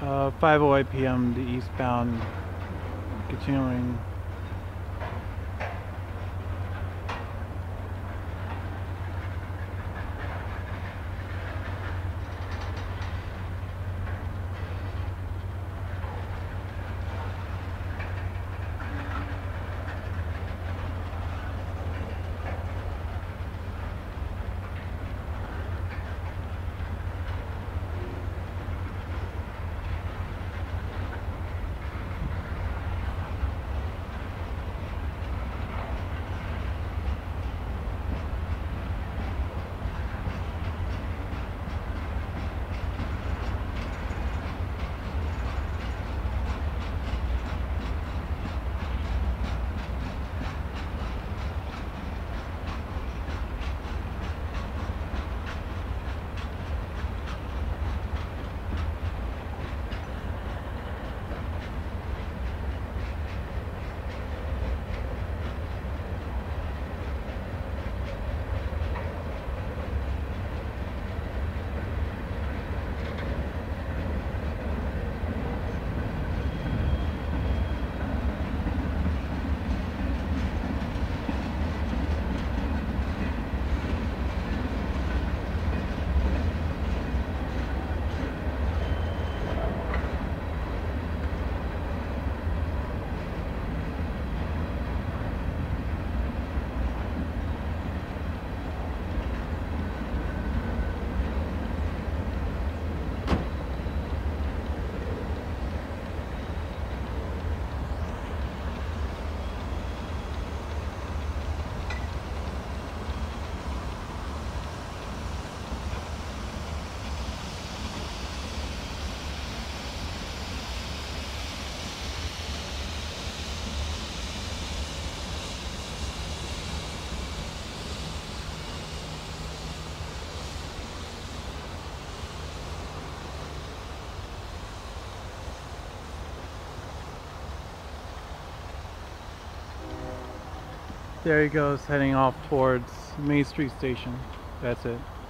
Uh, 5:08 p.m. The eastbound, continuing. There he goes, heading off towards Main Street Station. That's it.